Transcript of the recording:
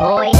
boy.